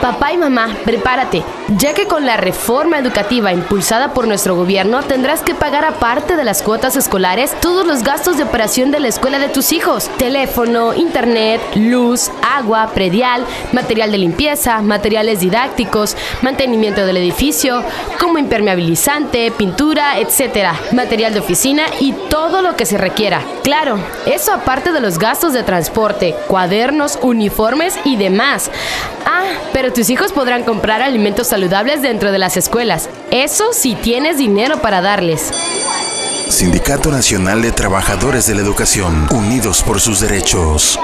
Papá y mamá, prepárate, ya que con la reforma educativa impulsada por nuestro gobierno tendrás que pagar aparte de las cuotas escolares todos los gastos de operación de la escuela de tus hijos. Teléfono, internet, luz, agua, predial, material de limpieza, materiales didácticos, mantenimiento del edificio, como impermeabilizante, pintura, etc. Material de oficina y todo lo que se requiera. Claro, eso aparte de los gastos de transporte, cuadernos, uniformes y demás. Pero tus hijos podrán comprar alimentos saludables dentro de las escuelas. Eso si tienes dinero para darles. Sindicato Nacional de Trabajadores de la Educación, unidos por sus derechos.